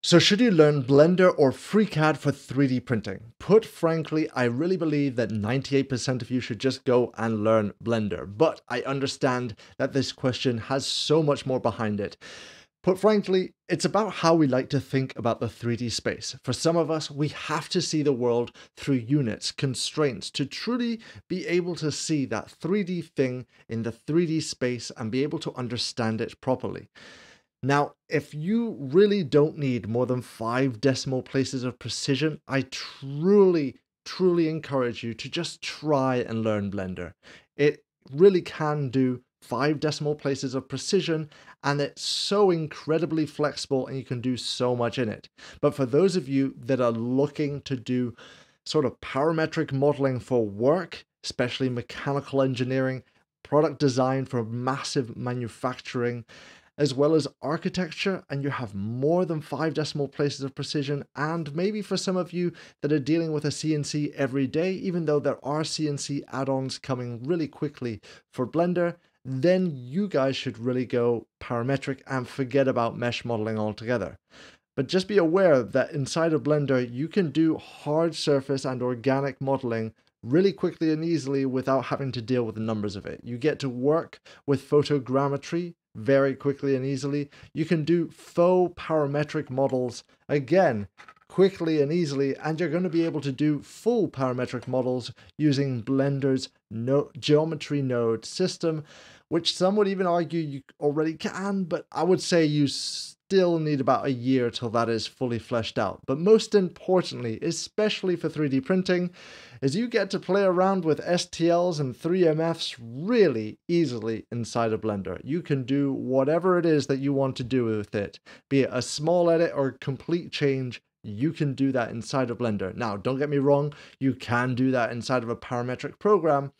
So should you learn Blender or FreeCAD for 3D printing? Put frankly, I really believe that 98% of you should just go and learn Blender, but I understand that this question has so much more behind it. Put frankly, it's about how we like to think about the 3D space. For some of us, we have to see the world through units, constraints, to truly be able to see that 3D thing in the 3D space and be able to understand it properly. Now, if you really don't need more than five decimal places of precision, I truly, truly encourage you to just try and learn Blender. It really can do five decimal places of precision and it's so incredibly flexible and you can do so much in it. But for those of you that are looking to do sort of parametric modeling for work, especially mechanical engineering, product design for massive manufacturing, as well as architecture, and you have more than five decimal places of precision. And maybe for some of you that are dealing with a CNC every day, even though there are CNC add ons coming really quickly for Blender, then you guys should really go parametric and forget about mesh modeling altogether. But just be aware that inside of Blender, you can do hard surface and organic modeling really quickly and easily without having to deal with the numbers of it. You get to work with photogrammetry very quickly and easily. You can do faux parametric models again quickly and easily, and you're going to be able to do full parametric models using Blender's no- geometry node system, which some would even argue you already can, but I would say you still need about a year till that is fully fleshed out. But most importantly, especially for 3D printing, is you get to play around with STLs and 3MFs really easily inside of Blender. You can do whatever it is that you want to do with it, be it a small edit or complete change, you can do that inside of Blender. Now, don't get me wrong, you can do that inside of a parametric program,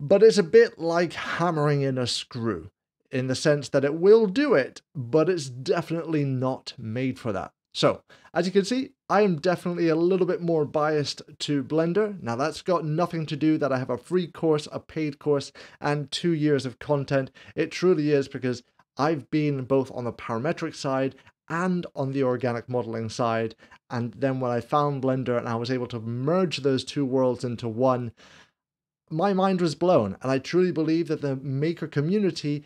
but it's a bit like hammering in a screw in the sense that it will do it, but it's definitely not made for that. So, as you can see, I am definitely a little bit more biased to Blender. Now, that's got nothing to do that I have a free course, a paid course, and two years of content. It truly is because I've been both on the parametric side and on the organic modeling side. And then when I found Blender and I was able to merge those two worlds into one, my mind was blown. And I truly believe that the maker community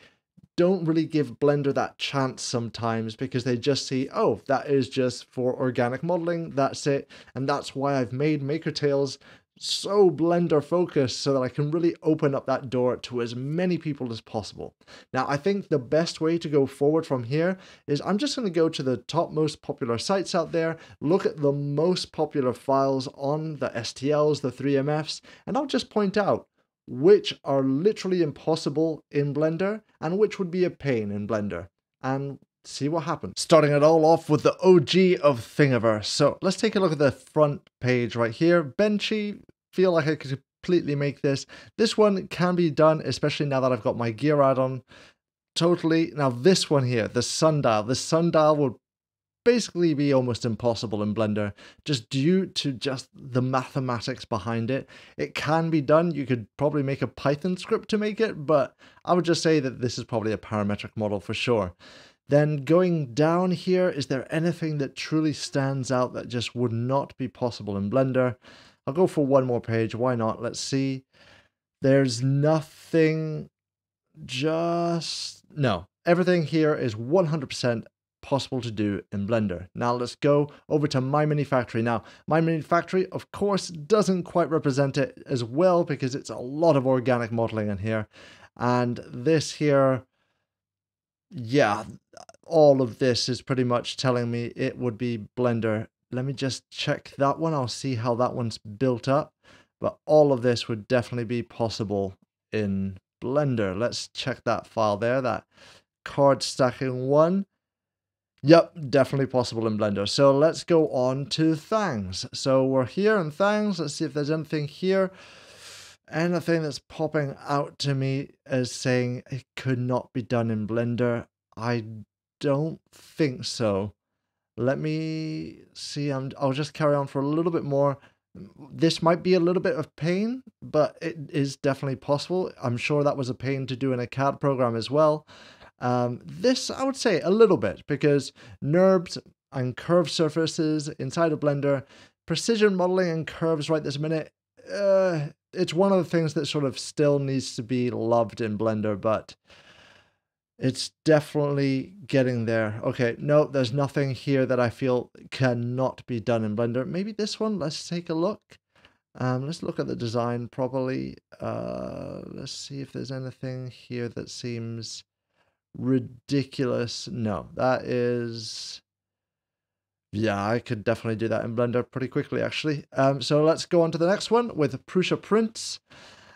don't really give Blender that chance sometimes because they just see, oh, that is just for organic modeling, that's it. And that's why I've made Maker Tales so Blender focused so that I can really open up that door to as many people as possible. Now, I think the best way to go forward from here is I'm just going to go to the top most popular sites out there, look at the most popular files on the STLs, the 3MFs, and I'll just point out which are literally impossible in Blender and which would be a pain in Blender. And see what happens. Starting it all off with the OG of Thingiverse. So let's take a look at the front page right here. Benchy, feel like I could completely make this. This one can be done, especially now that I've got my gear add-on. Totally. Now this one here, the sundial. The sundial would basically be almost impossible in Blender just due to just the mathematics behind it. It can be done. You could probably make a Python script to make it, but I would just say that this is probably a parametric model for sure. Then going down here, is there anything that truly stands out that just would not be possible in Blender? I'll go for one more page. Why not? Let's see. There's nothing just... No. Everything here is 100% possible to do in Blender. Now let's go over to My Mini Factory. Now, My Mini Factory, of course, doesn't quite represent it as well because it's a lot of organic modeling in here. And this here, yeah, all of this is pretty much telling me it would be Blender. Let me just check that one. I'll see how that one's built up. But all of this would definitely be possible in Blender. Let's check that file there, that card stacking one. Yep, definitely possible in Blender. So let's go on to Thangs. So we're here in Thangs. Let's see if there's anything here. Anything that's popping out to me is saying it could not be done in Blender. I don't think so. Let me see. I'm, I'll just carry on for a little bit more. This might be a little bit of pain, but it is definitely possible. I'm sure that was a pain to do in a CAD program as well. Um, this, I would say, a little bit, because NURBS, and curved surfaces inside of Blender. Precision modeling and curves right this minute, uh, it's one of the things that sort of still needs to be loved in Blender, but it's definitely getting there. Okay, no, there's nothing here that I feel cannot be done in Blender. Maybe this one, let's take a look. Um, let's look at the design properly. Uh, let's see if there's anything here that seems ridiculous. No, that is... Yeah, I could definitely do that in Blender pretty quickly, actually. Um, so let's go on to the next one with Prusa Prints.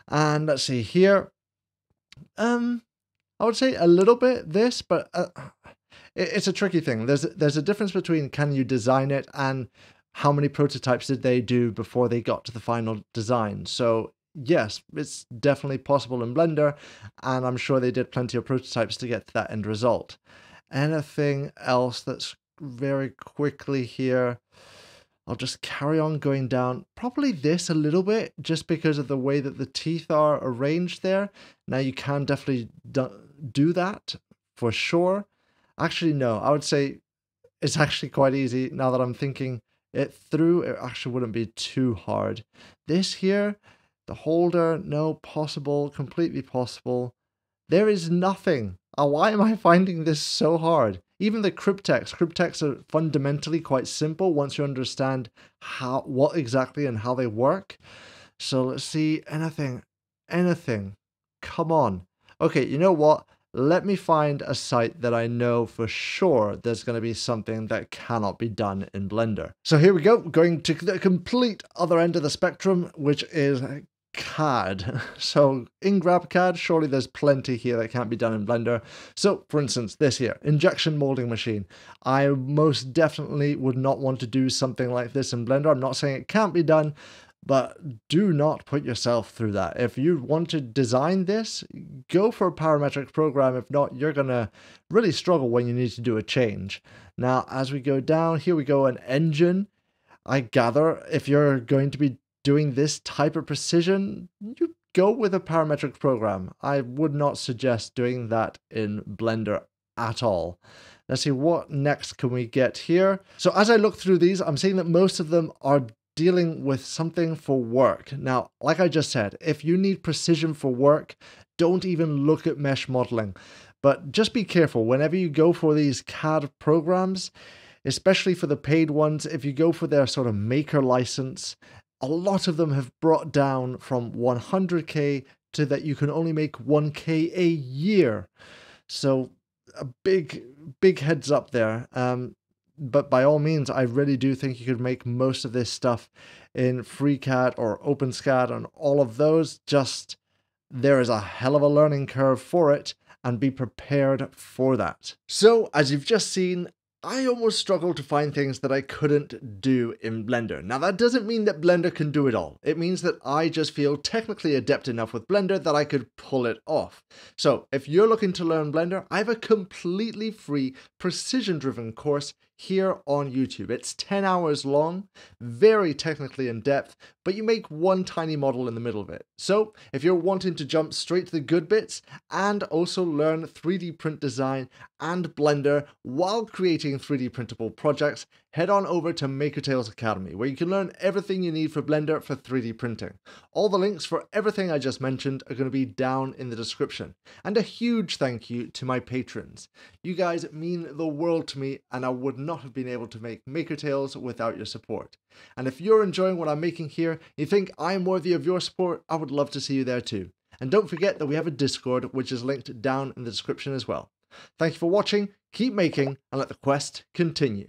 And let's see here. Um, I would say a little bit this, but uh, it, it's a tricky thing. There's there's a difference between can you design it and how many prototypes did they do before they got to the final design. So yes, it's definitely possible in Blender, and I'm sure they did plenty of prototypes to get to that end result. Anything else that's very quickly here. I'll just carry on going down. Probably this a little bit, just because of the way that the teeth are arranged there. Now you can definitely do that for sure. Actually, no, I would say it's actually quite easy now that I'm thinking it through. It actually wouldn't be too hard. This here, the holder, no, possible, completely possible. There is nothing. Uh, why am I finding this so hard? Even the cryptex, cryptex are fundamentally quite simple once you understand how what exactly and how they work. So let's see anything, anything. Come on. Okay, you know what? Let me find a site that I know for sure there's going to be something that cannot be done in Blender. So here we go, going to the complete other end of the spectrum, which is CAD. So in GrabCAD, surely there's plenty here that can't be done in Blender. So for instance, this here, injection molding machine. I most definitely would not want to do something like this in Blender. I'm not saying it can't be done, but do not put yourself through that. If you want to design this, go for a parametric program. If not, you're going to really struggle when you need to do a change. Now, as we go down, here we go, an engine. I gather if you're going to be doing this type of precision, you go with a parametric program. I would not suggest doing that in Blender at all. Let's see what next can we get here. So as I look through these, I'm seeing that most of them are dealing with something for work. Now, like I just said, if you need precision for work, don't even look at mesh modeling. But just be careful whenever you go for these CAD programs, especially for the paid ones, if you go for their sort of maker license, a lot of them have brought down from 100k to that you can only make 1k a year. So a big, big heads up there. Um, but by all means, I really do think you could make most of this stuff in FreeCAD or OpenSCAD and all of those. Just there is a hell of a learning curve for it and be prepared for that. So, as you've just seen, I almost struggle to find things that I couldn't do in Blender. Now that doesn't mean that Blender can do it all. It means that I just feel technically adept enough with Blender that I could pull it off. So if you're looking to learn Blender, I have a completely free precision driven course here on YouTube. It's 10 hours long, very technically in depth, but you make one tiny model in the middle of it. So if you're wanting to jump straight to the good bits and also learn 3D print design and Blender while creating 3D printable projects, head on over to MakerTales Academy, where you can learn everything you need for Blender for 3D printing. All the links for everything I just mentioned are going to be down in the description. And a huge thank you to my patrons. You guys mean the world to me, and I would not have been able to make Maker Tales without your support. And if you're enjoying what I'm making here, you think I'm worthy of your support, I would love to see you there too. And don't forget that we have a Discord, which is linked down in the description as well. Thank you for watching, keep making, and let the quest continue.